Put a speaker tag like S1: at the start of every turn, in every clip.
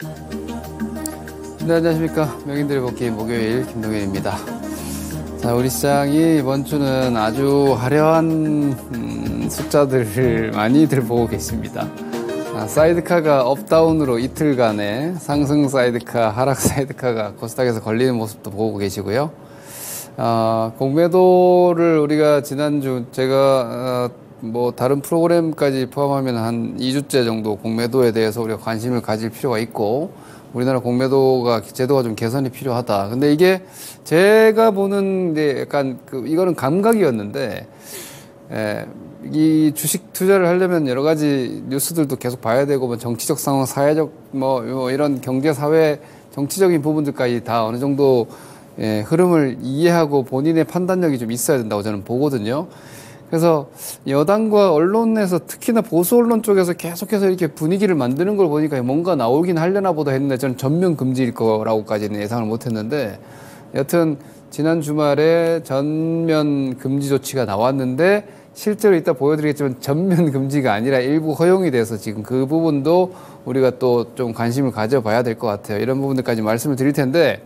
S1: 네, 안녕하십니까. 명인들의 복기 목요일 김동현입니다. 자, 우리 시장이 이번 주는 아주 화려한 음, 숫자들을 많이들 보고 계십니다. 아, 사이드카가 up down으로 이틀간의 상승 사이드카, 하락 사이드카가 코스닥에서 걸리는 모습도 보고 계시고요. 어, 공매도를 우리가 지난주 제가 어, 뭐 다른 프로그램까지 포함하면 한 2주째 정도 공매도에 대해서 우리가 관심을 가질 필요가 있고 우리나라 공매도가 제도가 좀 개선이 필요하다. 근데 이게 제가 보는 데 약간 그 이거는 감각이었는데 에, 이 주식 투자를 하려면 여러 가지 뉴스들도 계속 봐야 되고 뭐 정치적 상황, 사회적 뭐, 뭐 이런 경제 사회 정치적인 부분들까지 다 어느 정도 예, 흐름을 이해하고 본인의 판단력이 좀 있어야 된다고 저는 보거든요. 그래서 여당과 언론에서 특히나 보수 언론 쪽에서 계속해서 이렇게 분위기를 만드는 걸 보니까 뭔가 나오긴 하려나 보다 했는데 저는 전면 금지일 거라고까지는 예상을 못 했는데 여튼 지난 주말에 전면 금지 조치가 나왔는데 실제로 이따 보여드리겠지만 전면 금지가 아니라 일부 허용이 돼서 지금 그 부분도 우리가 또 좀 관심을 가져봐야 될 것 같아요. 이런 부분들까지 말씀을 드릴 텐데,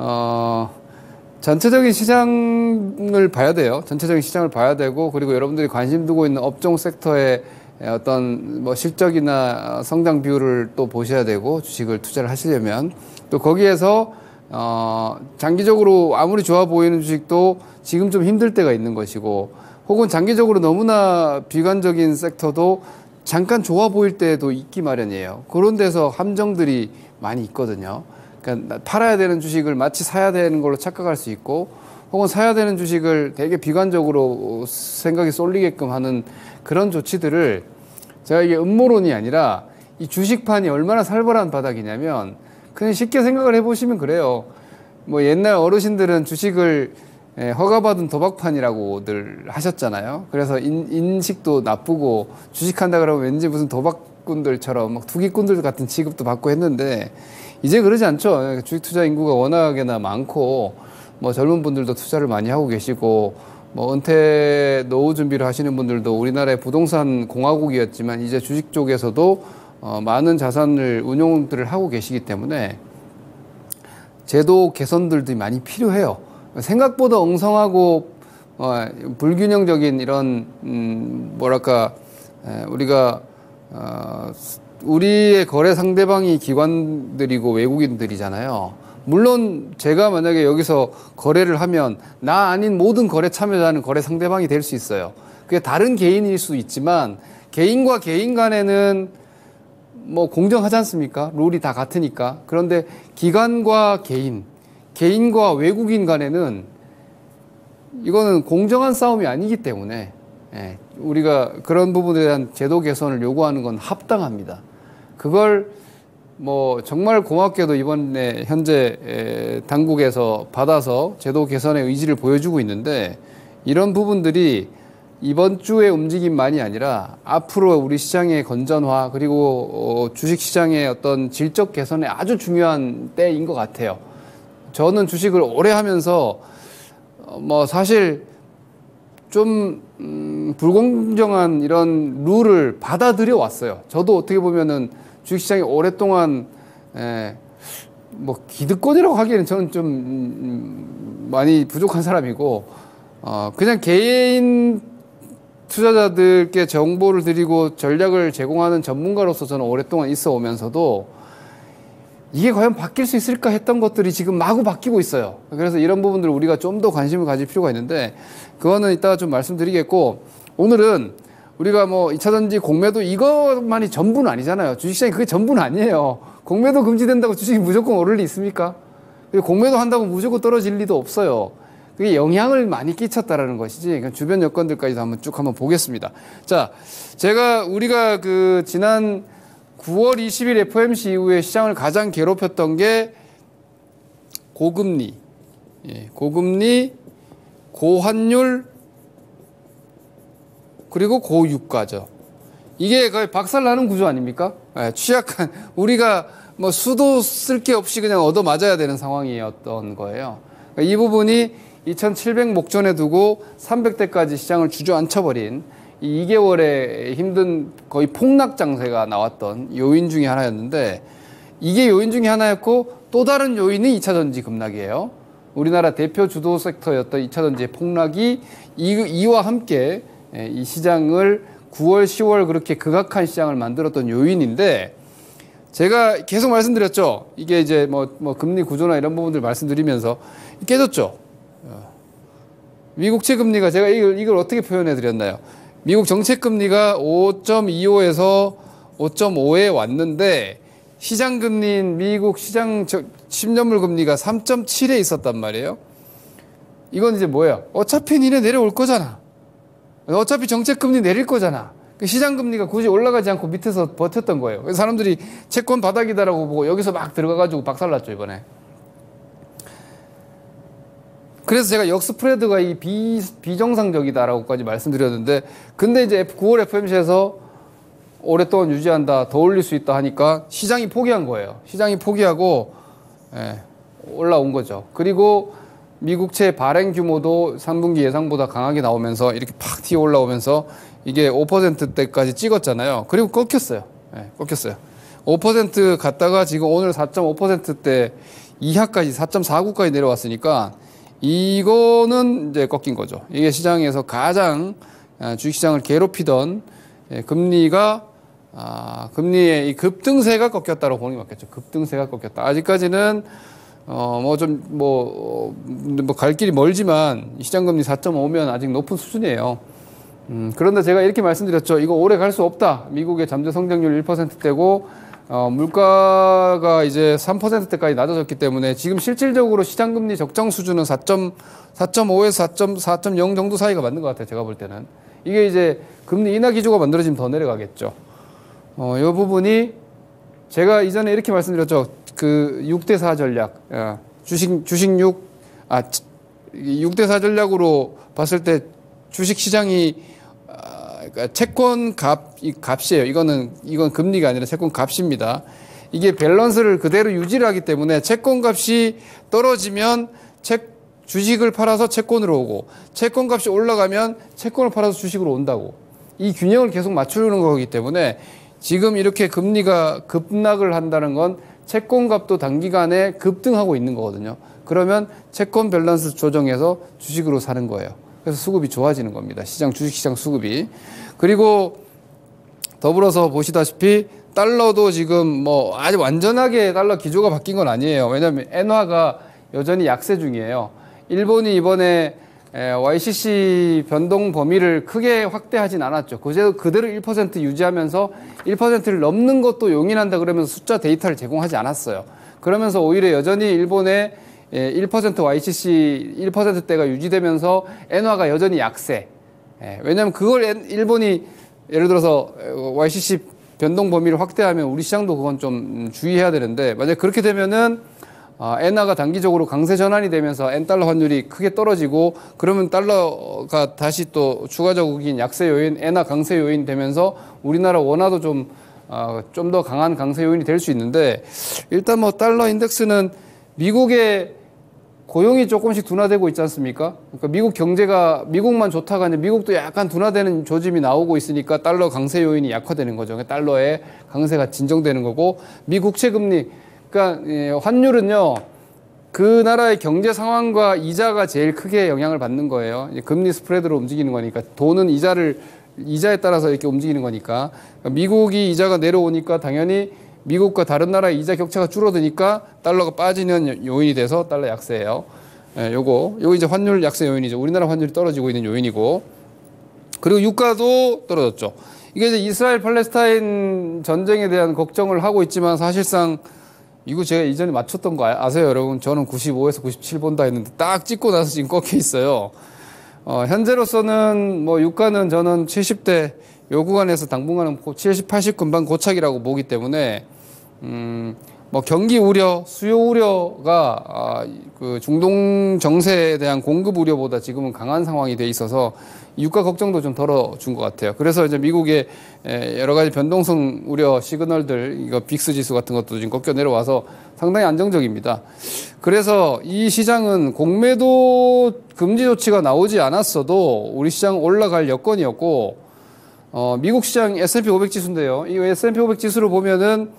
S1: 어, 전체적인 시장을 봐야 돼요. 전체적인 시장을 봐야 되고 그리고 여러분들이 관심 두고 있는 업종 섹터의 어떤 뭐 실적이나 성장 비율을 또 보셔야 되고 주식을 투자를 하시려면 또 거기에서 어 장기적으로 아무리 좋아 보이는 주식도 지금 좀 힘들 때가 있는 것이고 혹은 장기적으로 너무나 비관적인 섹터도 잠깐 좋아 보일 때도 있기 마련이에요. 그런 데서 함정들이 많이 있거든요. 그러니까 팔아야 되는 주식을 마치 사야 되는 걸로 착각할 수 있고 혹은 사야 되는 주식을 되게 비관적으로 생각이 쏠리게끔 하는 그런 조치들을 제가 이게 음모론이 아니라 이 주식판이 얼마나 살벌한 바닥이냐면 그냥 쉽게 생각을 해보시면 그래요. 뭐 옛날 어르신들은 주식을 허가받은 도박판이라고들 하셨잖아요. 그래서 인, 식도 나쁘고 주식한다 그러면 왠지 무슨 도박꾼들처럼 막 투기꾼들 같은 취급도 받고 했는데 이제 그러지 않죠. 주식 투자 인구가 워낙에나 많고 뭐 젊은 분들도 투자를 많이 하고 계시고 뭐 은퇴 노후 준비를 하시는 분들도 우리나라의 부동산 공화국이었지만 이제 주식 쪽에서도 어, 많은 자산을 운용들을 하고 계시기 때문에 제도 개선들도 많이 필요해요. 생각보다 엉성하고 어, 불균형적인 이런 음, 뭐랄까 에, 우리가 어, 우리의 거래 상대방이 기관들이고 외국인들이잖아요. 물론 제가 만약에 여기서 거래를 하면 나 아닌 모든 거래 참여자는 거래 상대방이 될 수 있어요. 그게 다른 개인일 수 있지만 개인과 개인 간에는 뭐 공정하지 않습니까? 룰이 다 같으니까. 그런데 기관과 개인, 개인과 외국인 간에는 이거는 공정한 싸움이 아니기 때문에 예, 우리가 그런 부분에 대한 제도 개선을 요구하는 건 합당합니다. 그걸 뭐 정말 고맙게도 이번에 현재 당국에서 받아서 제도 개선의 의지를 보여주고 있는데 이런 부분들이 이번 주의 움직임만이 아니라 앞으로 우리 시장의 건전화 그리고 어, 주식 시장의 어떤 질적 개선에 아주 중요한 때인 것 같아요. 저는 주식을 오래 하면서 어, 뭐 사실 좀 음, 불공정한 이런 룰을 받아들여 왔어요. 저도 어떻게 보면은 주식시장이 오랫동안 에, 뭐 기득권이라고 하기에는 저는 좀 음, 많이 부족한 사람이고 어, 그냥 개인 투자자들께 정보를 드리고 전략을 제공하는 전문가로서 저는 오랫동안 있어 오면서도 이게 과연 바뀔 수 있을까 했던 것들이 지금 마구 바뀌고 있어요. 그래서 이런 부분들을 우리가 좀 더 관심을 가질 필요가 있는데 그거는 이따가 좀 말씀드리겠고 오늘은 우리가 뭐 2차 전지 공매도 이것만이 전부는 아니잖아요. 주식시장이 그게 전부는 아니에요. 공매도 금지된다고 주식이 무조건 오를 리 있습니까? 공매도 한다고 무조건 떨어질 리도 없어요. 그게 영향을 많이 끼쳤다라는 것이지. 그러니까 주변 여건들까지도 한번 쭉 한번 보겠습니다. 자, 제가 우리가 그 지난 9월 20일 FOMC 이후에 시장을 가장 괴롭혔던 게 고금리, 예, 고금리, 고환율, 그리고 고유가죠. 이게 거의 박살나는 구조 아닙니까? 예, 취약한 우리가 뭐 수도 쓸 게 없이 그냥 얻어 맞아야 되는 상황이었던 거예요. 그러니까 이 부분이 2,700 목전에 두고 300대까지 시장을 주저앉혀 버린 이 2개월의 힘든 거의 폭락 장세가 나왔던 요인 중의 하나였는데 이게 요인 중에 하나였고 또 다른 요인이 2차 전지 급락이에요. 우리나라 대표 주도 섹터였던 2차 전지의 폭락이 이, 와 함께 예, 이 시장을 9월, 10월 그렇게 극악한 시장을 만들었던 요인인데 제가 계속 말씀드렸죠. 이게 이제 뭐, 뭐 금리 구조나 이런 부분들 말씀드리면서 깨졌죠. 어. 미국 채 금리가 제가 이걸, 이걸 어떻게 표현해 드렸나요? 미국 정책 금리가 5.25에서 5.5에 왔는데 시장 금리인 미국 시장 10년물 금리가 3.7에 있었단 말이에요. 이건 이제 뭐예요? 어차피 니네 내려올 거잖아. 어차피 정책 금리 내릴 거잖아. 그 시장 금리가 굳이 올라가지 않고 밑에서 버텼던 거예요. 그래서 사람들이 채권 바닥이다라고 보고 여기서 막 들어가가지고 박살났죠 이번에. 그래서 제가 역스프레드가 이 비, 비정상적이다라고까지 말씀드렸는데, 근데 이제 9월 FMC에서 오랫동안 유지한다, 더 올릴 수 있다 하니까 시장이 포기한 거예요. 시장이 포기하고, 예, 올라온 거죠. 그리고 미국채 발행 규모도 3분기 예상보다 강하게 나오면서 이렇게 팍 튀어 올라오면서 이게 5%대까지 찍었잖아요. 그리고 꺾였어요. 예, 꺾였어요. 5% 갔다가 지금 오늘 4.5%대 이하까지 4.49까지 내려왔으니까 이거는 이제 꺾인 거죠. 이게 시장에서 가장 아, 주식시장을 괴롭히던 예, 금리가 아, 금리의 이 급등세가 꺾였다고 보는 게 맞겠죠. 급등세가 꺾였다. 아직까지는 어, 뭐 좀, 뭐, 뭐, 갈 길이 멀지만 시장금리 4.5면 아직 높은 수준이에요. 음, 그런데 제가 이렇게 말씀드렸죠. 이거 오래 갈 수 없다. 미국의 잠재 성장률 1%대고 어, 물가가 이제 3%대까지 낮아졌기 때문에 지금 실질적으로 시장금리 적정 수준은 4.4.5에서 4.4.0 정도 사이가 맞는 것 같아요. 제가 볼 때는. 이게 이제 금리 인하 기조가 만들어지면 더 내려가겠죠. 어, 이 부분이 제가 이전에 이렇게 말씀드렸죠. 그 6대4 전략. 어, 주식, 주식 6, 아, 6대4 전략으로 봤을 때 주식 시장이 그러니까 채권 값, 이 값이에요. 이거는, 이건 금리가 아니라 채권 값입니다. 이게 밸런스를 그대로 유지를 하기 때문에 채권 값이 떨어지면 책, 주식을 팔아서 채권으로 오고 채권 값이 올라가면 채권을 팔아서 주식으로 온다고. 이 균형을 계속 맞추는 거기 때문에 지금 이렇게 금리가 급락을 한다는 건 채권 값도 단기간에 급등하고 있는 거거든요. 그러면 채권 밸런스 조정해서 주식으로 사는 거예요. 그래서 수급이 좋아지는 겁니다. 시장 주식시장 수급이 그리고 더불어서 보시다시피 달러도 지금 뭐 아주 완전하게 달러 기조가 바뀐 건 아니에요. 왜냐하면 엔화가 여전히 약세 중이에요. 일본이 이번에 YCC 변동 범위를 크게 확대하진 않았죠. 그제도 그대로 1% 유지하면서 1%를 넘는 것도 용인한다 그러면서 숫자 데이터를 제공하지 않았어요. 그러면서 오히려 여전히 일본의 1% YCC 1%대가 유지되면서 엔화가 여전히 약세. 예, 왜냐하면 그걸 일본이 예를 들어서 YCC 변동 범위를 확대하면 우리 시장도 그건 좀 주의해야 되는데 만약 그렇게 되면은 아, 엔화가 단기적으로 강세 전환이 되면서 엔 달러 환율이 크게 떨어지고 그러면 달러가 다시 또 추가적인 약세 요인, 엔화 강세 요인 되면서 우리나라 원화도 좀 아, 좀더 강한 강세 요인이 될 수 있는데 일단 뭐 달러 인덱스는 미국의 고용이 조금씩 둔화되고 있지 않습니까? 그러니까 미국 경제가 미국만 좋다가 아니라 미국도 약간 둔화되는 조짐이 나오고 있으니까 달러 강세 요인이 약화되는 거죠. 그러니까 달러의 강세가 진정되는 거고 미국 채 금리 그러니까 예, 환율은요. 그 나라의 경제 상황과 이자가 제일 크게 영향을 받는 거예요. 금리 스프레드로 움직이는 거니까 돈은 이자를 이자에 따라서 이렇게 움직이는 거니까 그러니까 미국이 이자가 내려오니까 당연히 미국과 다른 나라의 이자 격차가 줄어드니까 달러가 빠지는 요인이 돼서 달러 약세예요. 예, 요거 요거 이제 환율 약세 요인이죠. 우리나라 환율이 떨어지고 있는 요인이고 그리고 유가도 떨어졌죠. 이게 이제 이스라엘 팔레스타인 전쟁에 대한 걱정을 하고 있지만 사실상 이거 제가 이전에 맞췄던 거 아세요, 여러분? 저는 95에서 97 본다 했는데 딱 찍고 나서 지금 꺾여 있어요. 어, 현재로서는 뭐 유가는 저는 70대 요 구간에서 당분간은 70, 80 금방 고착이라고 보기 때문에 음, 뭐 경기 우려, 수요 우려가 아, 그 중동 정세에 대한 공급 우려보다 지금은 강한 상황이 돼 있어서 유가 걱정도 좀 덜어준 것 같아요. 그래서 이제 미국의 여러 가지 변동성 우려 시그널들, 이거 빅스 지수 같은 것도 지금 꺾여 내려와서 상당히 안정적입니다. 그래서 이 시장은 공매도 금지 조치가 나오지 않았어도 우리 시장 올라갈 여건이었고, 어, 미국 시장 S&P 500 지수인데요. 이 S&P 500 지수를 보면은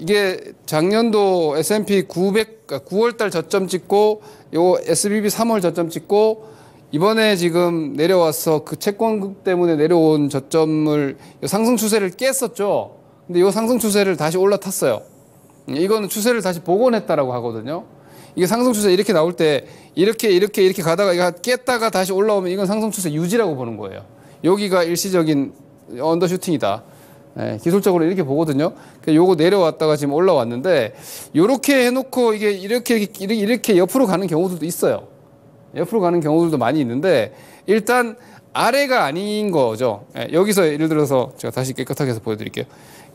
S1: 이게 작년도 S&P 900 9월 달 저점 찍고 요 SBB 3월 저점 찍고 이번에 지금 내려와서 그 채권국 때문에 내려온 저점을 상승 추세를 깼었죠. 근데 이 상승 추세를 다시 올라탔어요. 이거는 추세를 다시 복원했다라고 하거든요. 이게 상승 추세 이렇게 나올 때 이렇게 이렇게 이렇게 가다가 이거 깼다가 다시 올라오면 이건 상승 추세 유지라고 보는 거예요. 여기가 일시적인 언더슈팅이다. 네, 기술적으로 이렇게 보거든요. 요거 내려왔다가 지금 올라왔는데 요렇게 해놓고 이게 이렇게 이렇게 이렇게 옆으로 가는 경우들도 있어요. 옆으로 가는 경우들도 많이 있는데 일단 아래가 아닌 거죠. 네, 여기서 예를 들어서 제가 다시 깨끗하게 해서 보여드릴게요.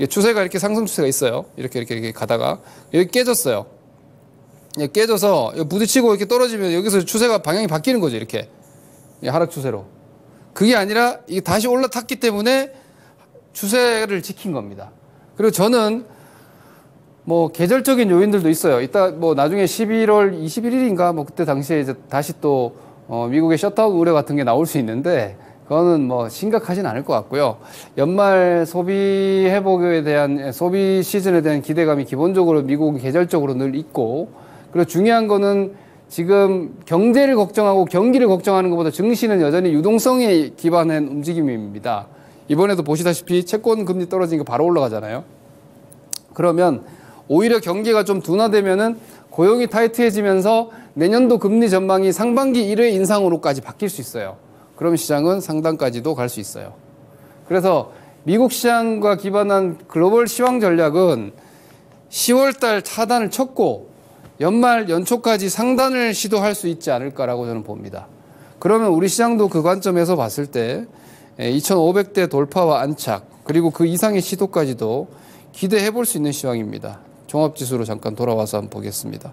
S1: 추세가 이렇게 상승 추세가 있어요. 이렇게 이렇게 이렇게 가다가 여기 깨졌어요. 깨져서 부딪히고 이렇게 떨어지면 여기서 추세가 방향이 바뀌는 거죠. 이렇게 하락 추세로. 그게 아니라 이게 다시 올라탔기 때문에 추세를 지킨 겁니다. 그리고 저는 뭐 계절적인 요인들도 있어요. 이따 뭐 나중에 11월 21일인가 뭐 그때 당시에 이제 다시 또 어 미국의 셧다운 우려 같은 게 나올 수 있는데 그거는 뭐 심각하진 않을 것 같고요. 연말 소비 회복에 대한 소비 시즌에 대한 기대감이 기본적으로 미국은 계절적으로 늘 있고 그리고 중요한 거는 지금 경제를 걱정하고 경기를 걱정하는 것보다 증시는 여전히 유동성에 기반한 움직임입니다. 이번에도 보시다시피 채권 금리 떨어지니까 바로 올라가잖아요. 그러면 오히려 경기가 좀 둔화되면은 고용이 타이트해지면서 내년도 금리 전망이 상반기 1회 인상으로까지 바뀔 수 있어요. 그럼 시장은 상단까지도 갈 수 있어요. 그래서 미국 시장과 기반한 글로벌 시황 전략은 10월 달 차단을 쳤고 연말 연초까지 상단을 시도할 수 있지 않을까라고 저는 봅니다. 그러면 우리 시장도 그 관점에서 봤을 때 2,500대 예, 돌파와 안착 그리고 그 이상의 시도까지도 기대해 볼 수 있는 시황입니다. 종합지수로 잠깐 돌아와서 한번 보겠습니다.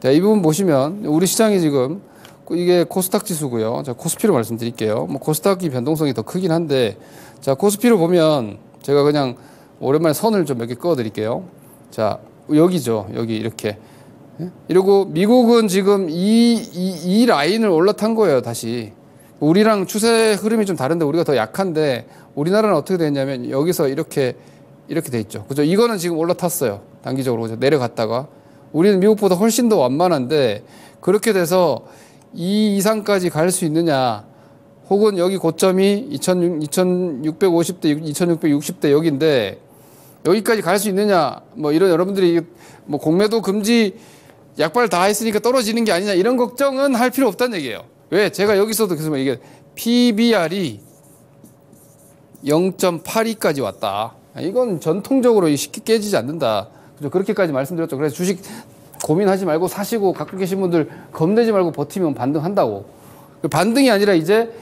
S1: 자, 이 부분 보시면 우리 시장이 지금 이게 코스닥 지수고요. 자, 코스피로 말씀드릴게요. 뭐 코스닥이 변동성이 더 크긴 한데 자, 코스피로 보면 제가 그냥 오랜만에 선을 좀 몇 개 그어 드릴게요. 자, 여기죠. 여기 이렇게. 예? 이러고 미국은 지금 이, 이, 이 라인을 올라탄 거예요, 다시. 우리랑 추세 흐름이 좀 다른데 우리가 더 약한데 우리나라는 어떻게 됐냐면 여기서 이렇게 이렇게 돼 있죠. 그죠? 이거는 지금 올라탔어요. 단기적으로? 내려갔다가 우리는 미국보다 훨씬 더 완만한데 그렇게 돼서 이 이상까지 갈 수 있느냐 혹은 여기 고점이 2650대 2660대 여기인데 여기까지 갈 수 있느냐 뭐 이런 여러분들이 뭐 공매도 금지 약발 다 했으니까 떨어지는 게 아니냐 이런 걱정은 할 필요 없다는 얘기예요. 왜? 제가 여기서도 계속 이게 PBR이 0.82까지 왔다. 이건 전통적으로 쉽게 깨지지 않는다. 그죠? 그렇게까지 말씀드렸죠. 그래서 주식 고민하지 말고 사시고 갖고 계신 분들 겁내지 말고 버티면 반등한다고. 그 반등이 아니라 이제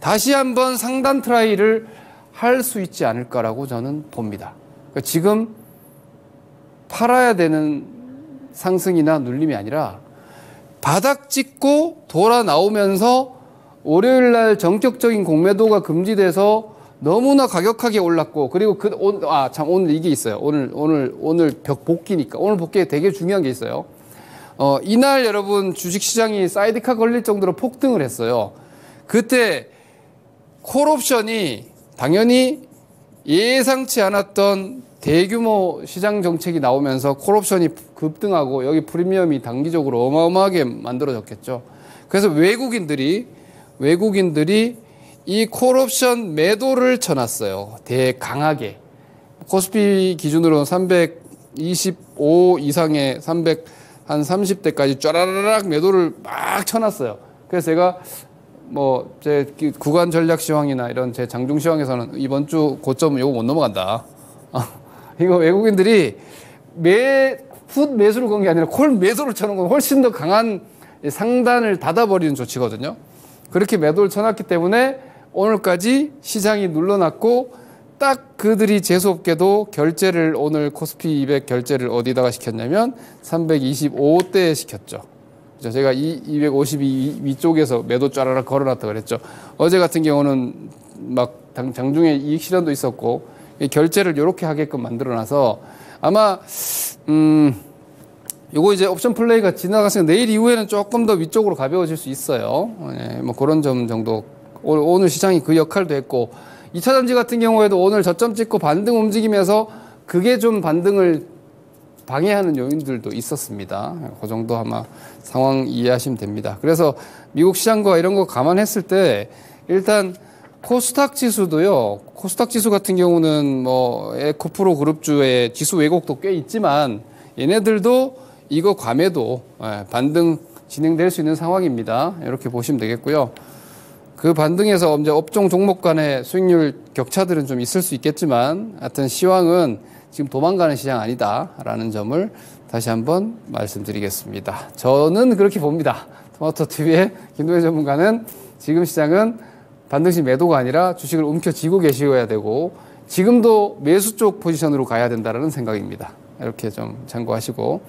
S1: 다시 한번 상단 try를 할 수 있지 않을까라고 저는 봅니다. 그러니까 지금 팔아야 되는 상승이나 눌림이 아니라 바닥 찍고 돌아 나오면서 월요일 날 전격적인 공매도가 금지돼서 너무나 과격하게 올랐고 그리고 그 아 참 오늘 이게 있어요. 오늘 오늘 오늘 벽 복기니까 오늘 복기에 되게 중요한 게 있어요. 어 이날 여러분 주식 시장이 사이드카 걸릴 정도로 폭등을 했어요. 그때 콜옵션이 당연히 예상치 않았던 대규모 시장 정책이 나오면서 콜옵션이 급등하고 여기 프리미엄이 단기적으로 어마어마하게 만들어졌겠죠. 그래서 외국인들이 외국인들이 이 콜옵션 매도를 쳐놨어요. 대강하게. 코스피 기준으로 325 이상의 300, 한 30대까지 쫘라라락 매도를 막 쳐놨어요. 그래서 제가 뭐, 제 구간 전략 시황이나 이런 제 장중 시황에서는 이번 주 고점 요거 못 넘어간다. 이거 외국인들이 매, 풋 매수를 건 게 아니라 콜 매도를 쳐놓은 건 훨씬 더 강한 상단을 닫아버리는 조치거든요. 그렇게 매도를 쳐놨기 때문에 오늘까지 시장이 눌러놨고 딱 그들이 재수없게도 결제를 오늘 코스피 200 결제를 어디다가 시켰냐면 325대에 시켰죠. 제가 이 252 위쪽에서 매도 짜라라 걸어놨다 그랬죠. 어제 같은 경우는 막 장중에 이익 실현도 있었고 결제를 이렇게 하게끔 만들어놔서 아마 음 요거 이제 옵션 플레이가 지나갔으니까 내일 이후에는 조금 더 위쪽으로 가벼워질 수 있어요. 네, 뭐 그런 점 정도 오늘 시장이 그 역할도 했고 2차 전지 같은 경우에도 오늘 저점 찍고 반등 움직이면서 그게 좀 반등을 방해하는 요인들도 있었습니다. 그 정도 아마 상황 이해하시면 됩니다. 그래서 미국 시장과 이런 거 감안했을 때 일단 코스닥 지수도요. 코스닥 지수 같은 경우는 뭐 에코프로 그룹주의 지수 왜곡도 꽤 있지만 얘네들도 이거 괌에도 예, 반등 진행될 수 있는 상황입니다. 이렇게 보시면 되겠고요. 그 반등에서 이제 업종 종목 간의 수익률 격차들은 좀 있을 수 있겠지만 하여튼 시황은 지금 도망가는 시장 아니다라는 점을 다시 한번 말씀드리겠습니다. 저는 그렇게 봅니다. 토마토 TV의 김도혜 전문가는 지금 시장은 반드시 매도가 아니라 주식을 움켜쥐고 계셔야 되고 지금도 매수 쪽 포지션으로 가야 된다는 생각입니다. 이렇게 좀 참고하시고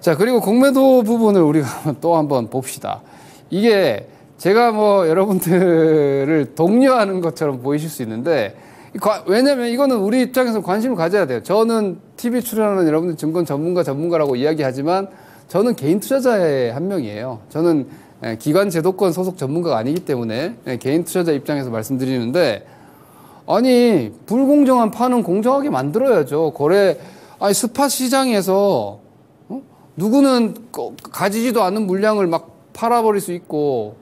S1: 자 그리고 공매도 부분을 우리가 또 한번 봅시다. 이게 제가 뭐 여러분들을 독려하는 것처럼 보이실 수 있는데 왜냐하면 이거는 우리 입장에서 관심을 가져야 돼요. 저는 TV 출연하는 여러분들 증권 전문가 전문가라고 이야기하지만 저는 개인 투자자의 한 명이에요. 저는 예, 기관 제도권 소속 전문가가 아니기 때문에 예, 개인 투자자 입장에서 말씀드리는데 아니 불공정한 판은 공정하게 만들어야죠. 거래 아니 스팟 시장에서 어? 누구는 가지지도 않은 물량을 막 팔아버릴 수 있고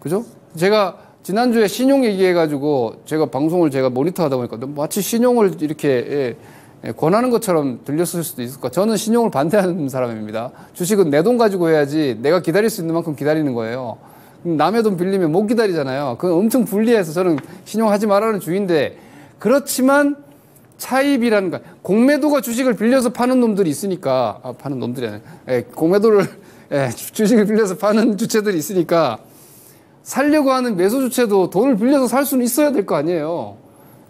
S1: 그죠? 제가 지난주에 신용 얘기해가지고 제가 방송을 제가 모니터하다 보니까 마치 신용을 이렇게 예, 예, 권하는 것처럼 들렸을 수도 있을 까 저는 신용을 반대하는 사람입니다. 주식은 내 돈 가지고 해야지 내가 기다릴 수 있는 만큼 기다리는 거예요. 남의 돈 빌리면 못 기다리잖아요. 그건 엄청 불리해서 저는 신용하지 말라는 주의인데 그렇지만 차입이라는 거 공매도가 주식을 빌려서 파는 놈들이 있으니까 아, 파는 놈들이 아니라 예, 공매도를 예, 주식을 빌려서 파는 주체들이 있으니까 살려고 하는 매수 주체도 돈을 빌려서 살 수는 있어야 될 거 아니에요.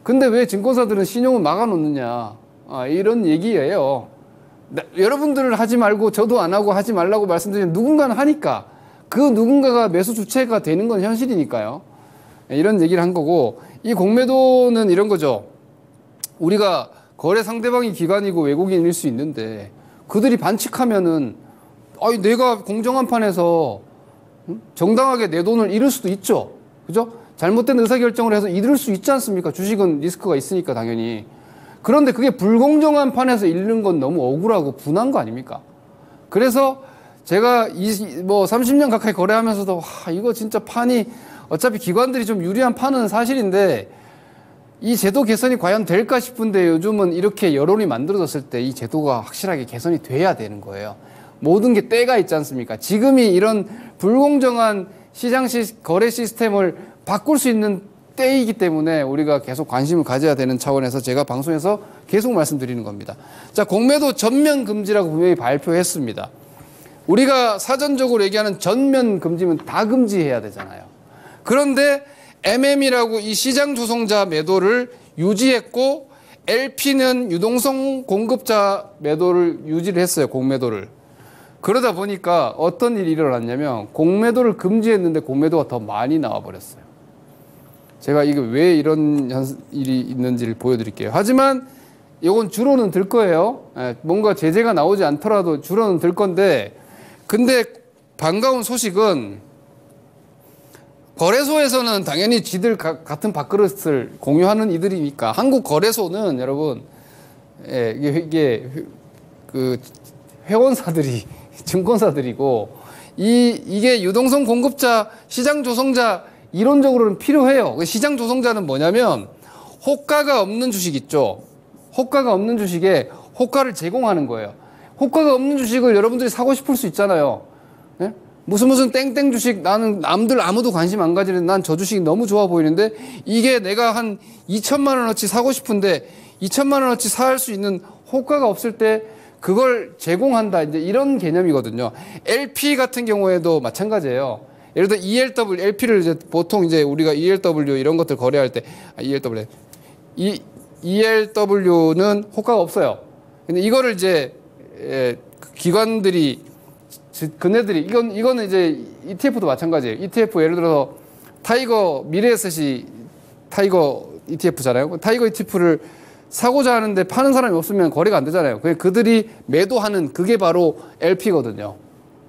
S1: 근데 왜 증권사들은 신용을 막아놓느냐. 아, 이런 얘기예요. 나, 여러분들을 하지 말고 저도 안 하고 하지 말라고 말씀드리는 누군가는 하니까 그 누군가가 매수 주체가 되는 건 현실이니까요. 네, 이런 얘기를 한 거고 이 공매도는 이런 거죠. 우리가 거래 상대방이 기관이고 외국인일 수 있는데 그들이 반칙하면은 아니 내가 공정한 판에서 정당하게 내 돈을 잃을 수도 있죠. 그죠? 잘못된 의사결정을 해서 잃을 수 있지 않습니까? 주식은 리스크가 있으니까 당연히. 그런데 그게 불공정한 판에서 잃는 건 너무 억울하고 분한 거 아닙니까? 그래서 제가 이, 뭐 30년 가까이 거래하면서도 와, 이거 진짜 판이 어차피 기관들이 좀 유리한 판은 사실인데 이 제도 개선이 과연 될까 싶은데 요즘은 이렇게 여론이 만들어졌을 때 이 제도가 확실하게 개선이 돼야 되는 거예요. 모든 게 때가 있지 않습니까? 지금이 이런 불공정한 시장 시, 거래 시스템을 바꿀 수 있는 때이기 때문에 우리가 계속 관심을 가져야 되는 차원에서 제가 방송에서 계속 말씀드리는 겁니다. 자, 공매도 전면 금지라고 분명히 발표했습니다. 우리가 사전적으로 얘기하는 전면 금지면 다 금지해야 되잖아요. 그런데 MM이라고 이 시장 조성자 매도를 유지했고 LP는 유동성 공급자 매도를 유지를 했어요. 공매도를. 그러다 보니까 어떤 일이 일어났냐면 공매도를 금지했는데 공매도가 더 많이 나와 버렸어요. 제가 이게 왜 이런 일이 있는지를 보여드릴게요. 하지만 이건 주로는 들 거예요. 예, 뭔가 제재가 나오지 않더라도 주로는 들 건데, 근데 반가운 소식은 거래소에서는 당연히 지들 가, 같은 밥그릇을 공유하는 이들이니까 한국 거래소는 여러분 예, 이게, 이게 그 회원사들이 증권사들이고 이 이게 유동성 공급자 시장 조성자 이론적으로는 필요해요. 그 시장 조성자는 뭐냐면 호가가 없는 주식 있죠. 호가가 없는 주식에 호가를 제공하는 거예요. 호가가 없는 주식을 여러분들이 사고 싶을 수 있잖아요. 네? 무슨 무슨 땡땡 주식 나는 남들 아무도 관심 안 가지는 난 저 주식이 너무 좋아 보이는데 이게 내가 한 2천만 원어치 사고 싶은데 2천만 원어치 살 수 있는 호가가 없을 때 그걸 제공한다 이제 이런 개념이거든요. LP 같은 경우에도 마찬가지예요. 예를 들어 ELW, LP를 이제 보통 이제 우리가 ELW 이런 것들 거래할 때 아, ELW 이 ELW는 호가가 없어요. 근데 이거를 이제 에, 기관들이 그네들이 이건 이거는 이제 ETF도 마찬가지예요. ETF 예를 들어서 타이거 미래에셋이 타이거 ETF잖아요. 타이거 ETF를 사고자 하는데 파는 사람이 없으면 거래가 안 되잖아요. 그들이 매도하는 그게 바로 LP거든요.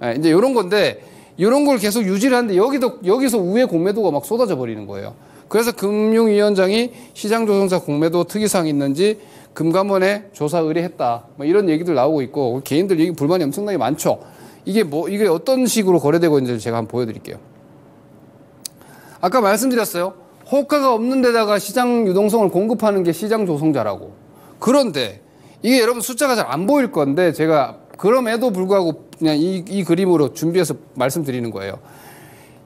S1: 네, 이제 이런 건데 이런 걸 계속 유지를 하는데 여기도 여기서 우회 공매도가 막 쏟아져 버리는 거예요. 그래서 금융위원장이 시장 조성사 공매도 특이사항이 있는지 금감원에 조사 의뢰했다. 뭐 이런 얘기들 나오고 있고 개인들 얘기 불만이 엄청나게 많죠. 이게 뭐 이게 어떤 식으로 거래되고 있는지 제가 한번 보여드릴게요. 아까 말씀드렸어요. 호가가 없는 데다가 시장 유동성을 공급하는 게 시장 조성자라고. 그런데 이게 여러분 숫자가 잘 안 보일 건데 제가 그럼에도 불구하고 그냥 이, 이 그림으로 준비해서 말씀드리는 거예요.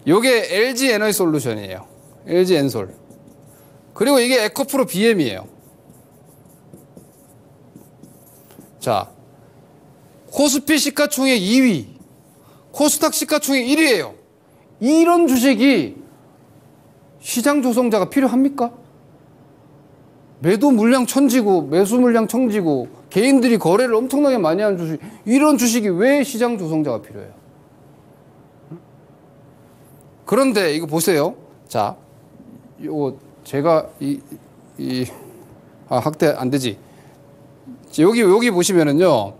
S1: 요게 LG 에너지 솔루션이에요. LG 엔솔. 그리고 이게 에코프로 BM이에요. 자, 코스피 시가총액 2위, 코스닥 시가총액 1위예요. 이런 주식이 시장 조성자가 필요합니까? 매도 물량 천지고 매수 물량 천지고 개인들이 거래를 엄청나게 많이 하는 주식 이런 주식이 왜 시장 조성자가 필요해요? 그런데 이거 보세요. 자, 이거 제가 이, 이, 아, 확대 안 되지. 여기, 여기 보시면은요.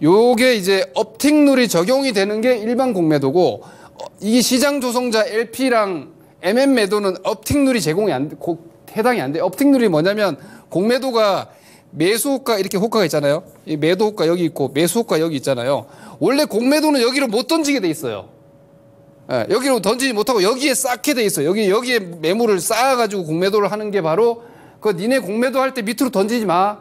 S1: 요게 이제 업틱룰이 적용이 되는 게 일반 공매도고, 어, 이 시장 조성자 LP랑 MM 매도는 업틱룰이 제공이 안, 고, 해당이 안 돼. 업틱룰이 뭐냐면, 공매도가 매수 호가 이렇게 호가가 있잖아요. 이 매도 호가 여기 있고, 매수 호가 여기 있잖아요. 원래 공매도는 여기로 못 던지게 돼 있어요. 예, 여기로 던지지 못하고 여기에 쌓게 돼 있어. 여기 여기에 매물을 쌓아가지고 공매도를 하는 게 바로 그 니네 공매도 할 때 밑으로 던지지 마.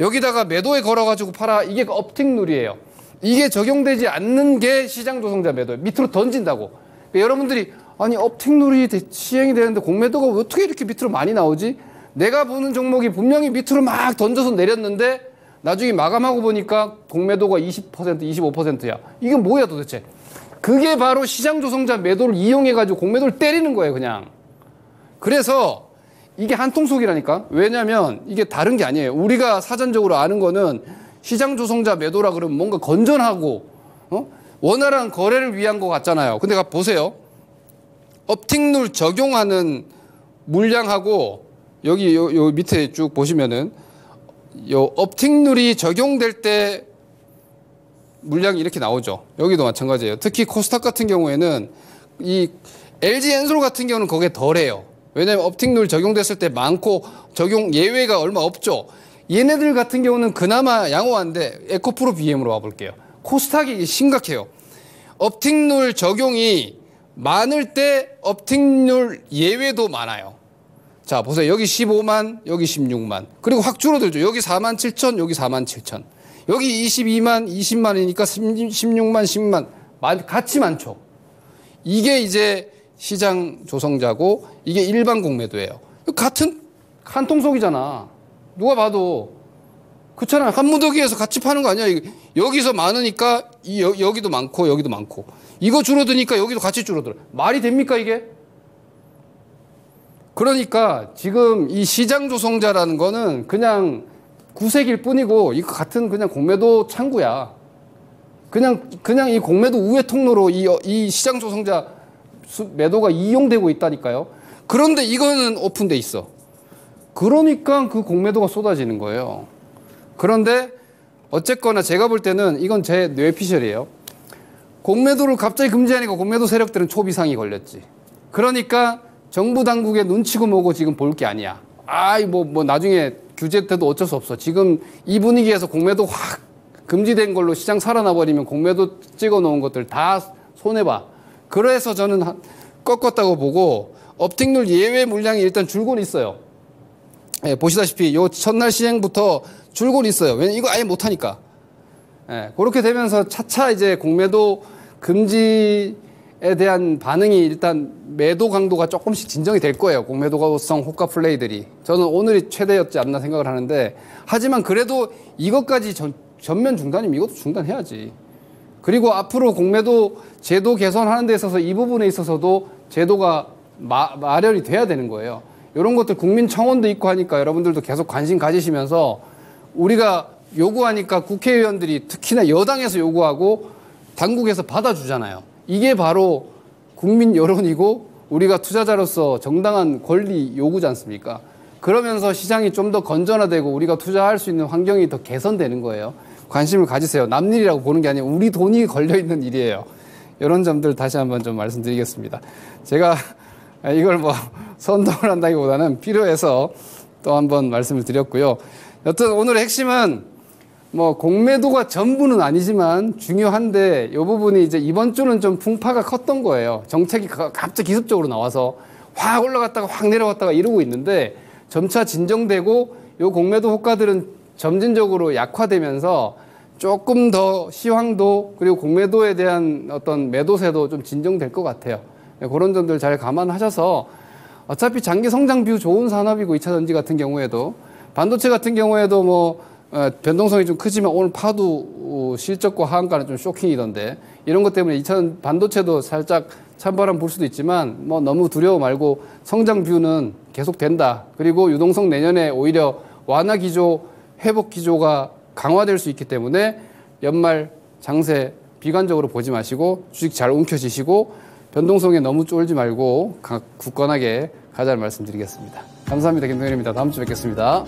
S1: 여기다가 매도에 걸어가지고 팔아. 이게 그 업틱룰이에요. 이게 적용되지 않는 게 시장 조성자 매도. 밑으로 던진다고. 그러니까 여러분들이 아니 업틱룰이 시행이 되는데 공매도가 어떻게 이렇게 밑으로 많이 나오지? 내가 보는 종목이 분명히 밑으로 막 던져서 내렸는데 나중에 마감하고 보니까 공매도가 20% 25%야. 이게 뭐야 도대체? 그게 바로 시장 조성자 매도를 이용해 가지고 공매도를 때리는 거예요, 그냥. 그래서 이게 한통속이라니까? 왜냐면 이게 다른 게 아니에요. 우리가 사전적으로 아는 거는 시장 조성자 매도라 그러면 뭔가 건전하고, 어? 원활한 거래를 위한 것 같잖아요. 근데 보세요. 업틱룰 적용하는 물량하고 여기 요, 요 밑에 쭉 보시면은 요 업틱룰이 적용될 때 물량이 이렇게 나오죠. 여기도 마찬가지예요. 특히 코스닥 같은 경우에는 이 LG 엔솔 같은 경우는 거기에 덜해요. 왜냐하면 업틱룰 적용됐을 때 많고 적용 예외가 얼마 없죠. 얘네들 같은 경우는 그나마 양호한데 에코프로 BM으로 와볼게요. 코스닥이 심각해요. 업틱룰 적용이 많을 때 업틱룰 예외도 많아요. 자 보세요. 여기 15만, 여기 16만. 그리고 확 줄어들죠. 여기 4만 7천, 여기 4만 7천. 여기 22만, 20만이니까 16만, 10만. 같이 많죠. 이게 이제 시장 조성자고 이게 일반 공매도예요. 같은 한 통속이잖아. 누가 봐도 그렇잖아. 한 무더기에서 같이 파는 거 아니야. 여기서 많으니까 이 여, 기도 많고 여기도 많고 이거 줄어드니까 여기도 같이 줄어들어. 말이 됩니까 이게? 그러니까 지금 이 시장 조성자라는 거는 그냥 구색일 뿐이고 이거 같은 그냥 공매도 창구야. 그냥 그냥 이 공매도 우회 통로로 이, 이 시장 조성자 매도가 이용되고 있다니까요. 그런데 이거는 오픈돼 있어. 그러니까 그 공매도가 쏟아지는 거예요. 그런데 어쨌거나 제가 볼 때는 이건 제 뇌피셜이에요. 공매도를 갑자기 금지하니까 공매도 세력들은 초비상이 걸렸지. 그러니까 정부 당국의 눈치고 뭐고 지금 볼 게 아니야. 아이 뭐 뭐 나중에 규제 때도 어쩔 수 없어. 지금 이 분위기에서 공매도 확 금지된 걸로 시장 살아나 버리면 공매도 찍어 놓은 것들 다 손해 봐. 그래서 저는 꺾었다고 보고 업틱률 예외 물량이 일단 줄곤 있어요. 예, 보시다시피 요 첫날 시행부터 줄곤 있어요. 왜냐 이거 아예 못 하니까. 예, 그렇게 되면서 차차 이제 공매도 금지에 대한 반응이 일단 매도 강도가 조금씩 진정이 될 거예요. 공매도성 호가 플레이들이. 저는 오늘이 최대였지 않나 생각을 하는데 하지만 그래도 이것까지 전, 전면 중단이면 이것도 중단해야지. 그리고 앞으로 공매도 제도 개선하는 데 있어서 이 부분에 있어서도 제도가 마, 마련이 돼야 되는 거예요. 이런 것들 국민 청원도 있고 하니까 여러분들도 계속 관심 가지시면서 우리가 요구하니까 국회의원들이 특히나 여당에서 요구하고 당국에서 받아주잖아요. 이게 바로 국민 여론이고 우리가 투자자로서 정당한 권리 요구지 않습니까? 그러면서 시장이 좀 더 건전화되고 우리가 투자할 수 있는 환경이 더 개선되는 거예요. 관심을 가지세요. 남일이라고 보는 게 아니라 우리 돈이 걸려 있는 일이에요. 이런 점들 다시 한번 좀 말씀드리겠습니다. 제가 이걸 뭐 선동을 한다기보다는 필요해서 또 한번 말씀을 드렸고요. 여튼 오늘의 핵심은 뭐 공매도가 전부는 아니지만 중요한데 이 부분이 이제 이번 주는 좀 풍파가 컸던 거예요. 정책이 가- 갑자기 기습적으로 나와서 확 올라갔다가 확 내려갔다가 이러고 있는데 점차 진정되고 요 공매도 호가들은 점진적으로 약화되면서 조금 더 시황도 그리고 공매도에 대한 어떤 매도세도 좀 진정될 것 같아요. 네, 그런 점들 잘 감안하셔서 어차피 장기 성장 view 좋은 산업이고 2차 전지 같은 경우에도 반도체 같은 경우에도 뭐 어, 변동성이 좀 크지만 오늘 파두 어, 실적과 하한가는 좀 쇼킹이던데 이런 것 때문에 2차 반도체도 살짝 찬바람 불 수도 있지만 뭐 너무 두려워 말고 성장 view는 계속 된다. 그리고 유동성 내년에 오히려 완화 기조, 회복 기조가 강화될 수 있기 때문에 연말 장세 비관적으로 보지 마시고 주식 잘 움켜쥐시고 변동성에 너무 쫄지 말고 가- 굳건하게 가자는 말씀드리겠습니다. 감사합니다. 김동현입니다. 다음 주에 뵙겠습니다.